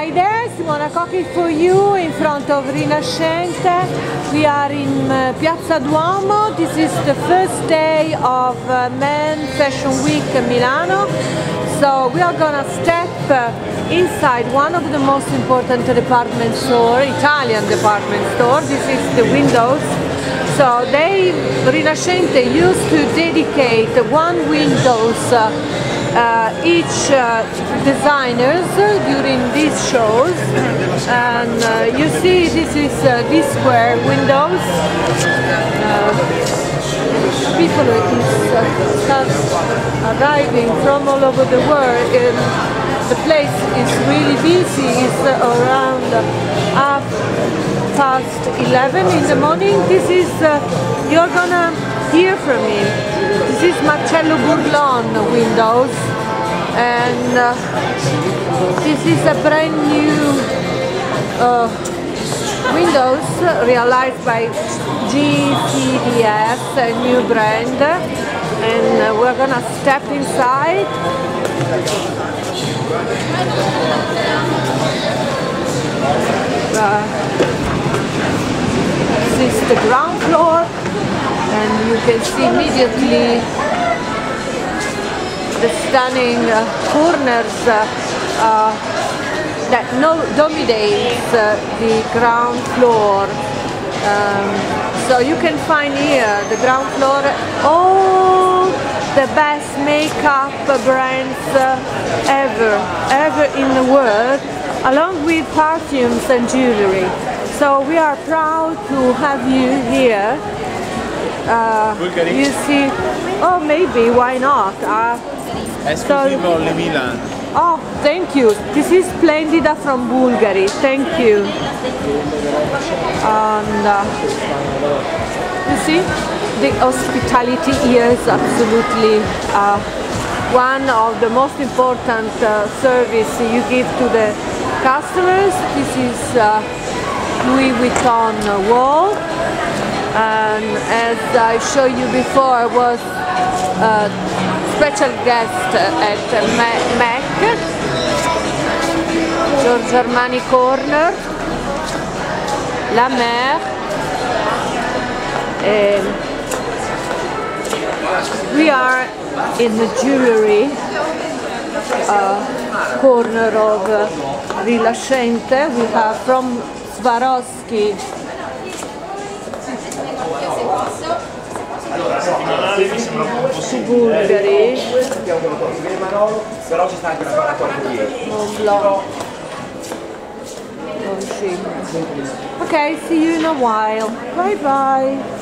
Hi there, Simona Cochi for you in front of Rinascente. We are in uh, Piazza Duomo. This is the first day of uh, Men Fashion Week Milano. So we are gonna step uh, inside one of the most important department store, Italian department store. This is the windows. So they, Rinascente used to dedicate one windows uh, uh, each uh, designers during shows and uh, you see this is uh, this square windows. Uh, people is uh, arriving from all over the world and the place is really busy it's around half past 11 in the morning. This is you're gonna hear from me. This is Marcelo Burlon windows and uh, this is a brand new uh, windows realized by GCDS, a new brand. And uh, we're gonna step inside. Uh, this is the ground floor. And you can see immediately the stunning uh, corners uh, uh, that no dominates uh, the ground floor. Um, so you can find here the ground floor all the best makeup brands ever, ever in the world, along with perfumes and jewelry. So we are proud to have you here uh, you see, oh maybe, why not? Uh, so, Milan. Oh, thank you. This is Splendida from Bulgari. Thank you. And uh, you see, the hospitality here is absolutely uh, one of the most important uh, service you give to the customers. This is uh, Louis Vuitton wall and as I showed you before I was a special guest at MAC Giorgio Armani Corner La Mer and we are in the jewelry uh, corner of uh, Rinascente we have from Swarovski se posso. Allora, la settimanale sembra un po' su Bulgari. Sappiamo che non posso vedere Manolo, però ci sta anche una 44 lire. Non blocco. Non scimmia. Ok, see you in a while. Bye bye.